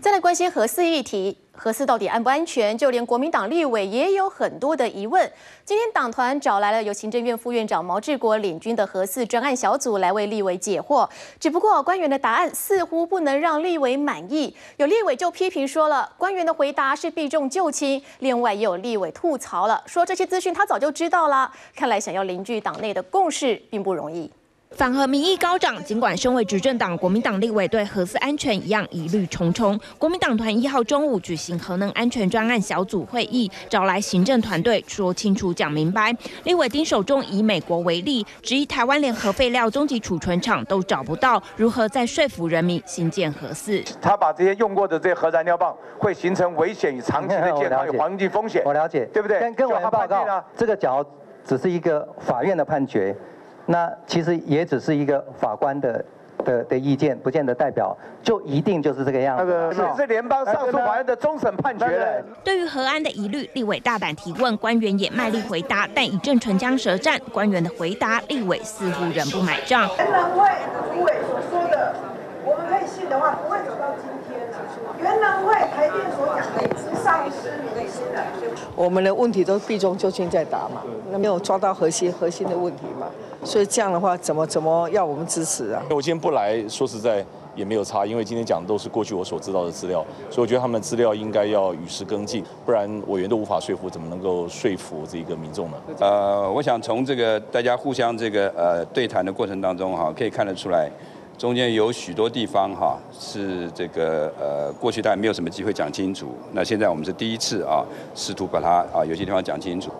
再来关心核四议题，核四到底安不安全？就连国民党立委也有很多的疑问。今天党团找来了由行政院副院长毛志国领军的核四专案小组来为立委解惑。只不过官员的答案似乎不能让立委满意，有立委就批评说了，官员的回答是避重就轻。另外也有立委吐槽了，说这些资讯他早就知道了。看来想要凝聚党内的共识并不容易。反核民意高涨，尽管身为执政党，国民党立委对核四安全一样疑虑重重。国民党团一号中午举行核能安全专案小组会议，找来行政团队说清楚、讲明白。立委丁守中以美国为例，质疑台湾连核废料终极储存厂都找不到，如何再说服人民新建核四？他把这些用过的这些核燃料棒会形成危险与长期的健康与环境风险，我了解，对不对？跟跟我报告，这个假如只是一个法院的判决。那其实也只是一个法官的的的意见，不见得代表就一定就是这个样子。那个是联邦上诉法院的终审判决了。对于何安的疑虑，立委大胆提问，官员也卖力回答，但以正唇枪舌战，官员的回答，立委似乎仍不买账。原能会主委所说的，我们可以信的话，不会走到今天。原能会台电所讲的已经丧失民心了。我们的问题都避重就轻在答嘛，那没有抓到核心核心的问题嘛。所以这样的话，怎么怎么要我们支持啊？我今天不来说实在也没有差，因为今天讲的都是过去我所知道的资料，所以我觉得他们的资料应该要与时更进，不然委员都无法说服，怎么能够说服这个民众呢？呃，我想从这个大家互相这个呃对谈的过程当中哈，可以看得出来，中间有许多地方哈是这个呃过去大家没有什么机会讲清楚，那现在我们是第一次啊，试图把它啊有些地方讲清楚。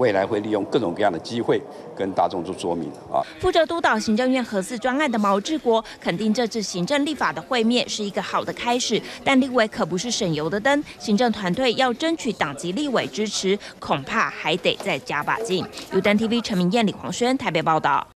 未来会利用各种各样的机会跟大众做说明啊。负责督导行政院核四专案的毛志国肯定这次行政立法的会面是一个好的开始，但立委可不是省油的灯，行政团队要争取党籍立委支持，恐怕还得再加把劲。有单 TV 陈明燕、李黄轩台北报道。